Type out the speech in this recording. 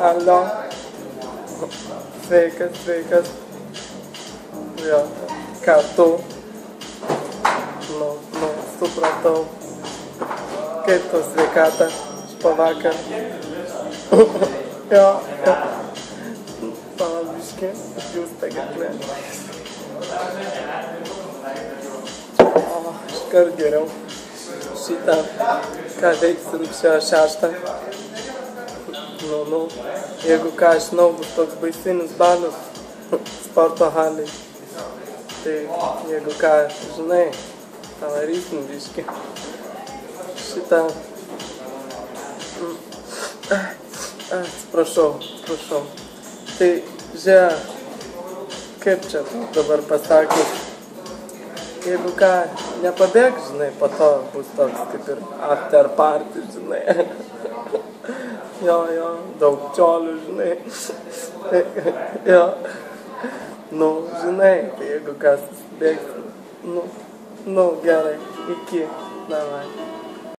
Alio. Sveikas, sveikas. Jo, ką tu? Nu, nu, supratau. Kaip tu sveikata? Pavakar. jo, jo. Palabiški, jūs tą gerklę. O, iškart geriau. Šitą, ką veiks rugsėjo šeštą. Nu, jeigu ką aš žinau, bus toks baisinis balius sporto haliai. Tai jeigu ką, žinai, pavarysim biški. Šitą... Atsiprašau, atsiprašau. Tai, žiūrėk, kaip čia dabar pasakius, jeigu ką, nepabėg, žinai, po to bus toks kaip ir after party, žinai. jo, jo, daug čiolių, žinai. jo. Nu, žinai, tai jeigu kas bėgs, nu, nu, gerai, iki, davai.